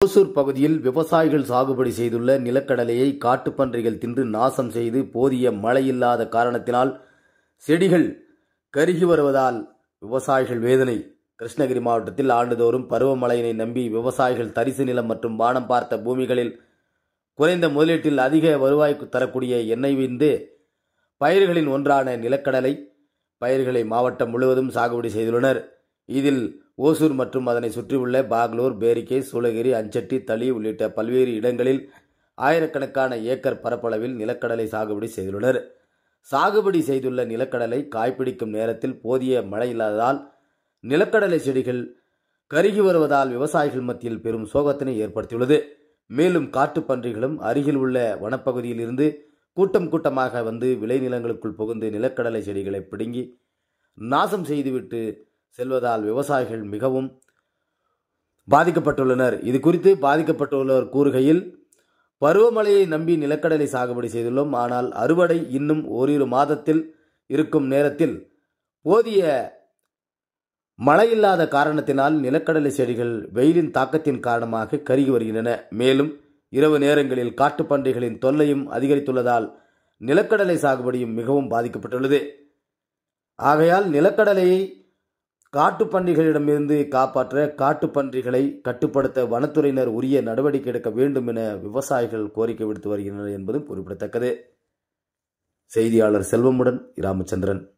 ஓசூர் பகுதியில் விவசாயிகள் சாகுபடி செய்துள்ள நிலக்கடலையை காட்டுப்பன்றிகள் தின்று நாசம் செய்து போதிய மழை இல்லாத காரணத்தினால் செடிகள் கருகி வருவதால் விவசாயிகள் வேதனை. கிருஷ்ணகிரி மாவட்டத்தில் ஆண்டுதோறும் பருவமழையினை நம்பி விவசாயிகள் தரிசு நிலம் மற்றும் வானம் பார்த்த பூமிகளில் குறைந்த முதலீட்டில் அதிக வருவாய் தரக்கூடிய எண்ணெய் விந்து பயிர்களின் ஒன்றான நிலக்கடலை பயிர்களை மாவட்டம் முழுவதும் சாகுபடி செய்துள்ளனர். இதில் ஓசூர் மற்றும் அதனை சுற்றியுள்ள பாக்லூர் பேரிக்கை சூளகிரி அஞ்சட்டி தளி உள்ளிட்ட பல்வேறு இடங்களில் ஆயிரக்கணக்கான ஏக்கர் பரப்பளவில் நிலக்கடலை சாகுபடி செய்துள்ளனர். சாகுபடி செய்துள்ள நிலக்கடலை காய்பிடிக்கும் நேரத்தில் போதிய மழை இல்லாததால் நிலக்கடலை செடிகள் கருகி வருவதால் விவசாயிகள் மத்தியில் பெரும் சோகத்தினை ஏற்படுத்தியுள்ளது. மேலும் காட்டுப்பன்றிகளும் அருகில் உள்ள வனப்பகுதியில் இருந்து கூட்டம் கூட்டமாக வந்து விளைநிலங்களுக்குள் புகுந்து நிலக்கடலை செடிகளை பிடுங்கி நாசம் செய்துவிட்டு செல்வதால் விவசாயிகள் மிகவும் பாதிக்கப்பட்டுள்ளனர். இது குறித்து பாதிக்கப்பட்டுள்ளவர் கூறுகையில் பருவமழையை நம்பி நிலக்கடலை சாகுபடி செய்துள்ளோம். ஆனால் அறுவடை இன்னும் ஓரிரு மாதத்தில் இருக்கும் நேரத்தில் போதிய மழை இல்லாத காரணத்தினால் நிலக்கடலை செடிகள் வெயிலின் தாக்கத்தின் காரணமாக கருகி வருகின்றன. மேலும் இரவு நேரங்களில் காட்டுப்பன்றிகளின் தொல்லையும் அதிகரித்துள்ளதால் நிலக்கடலை சாகுபடியும் மிகவும் பாதிக்கப்பட்டுள்ளது. ஆகையால் நிலக்கடலையை காட்டுப்பன்றிகளிடமிருந்து காப்பாற்ற காட்டுப்பன்றிகளை கட்டுப்படுத்த வனத்துறையினர் உரிய நடவடிக்கை எடுக்க வேண்டும் என விவசாயிகள் கோரிக்கை விடுத்து வருகின்றனர் என்பதும் குறிப்பிடத்தக்கது. செய்தியாளர் செல்வமுடன் ராமச்சந்திரன்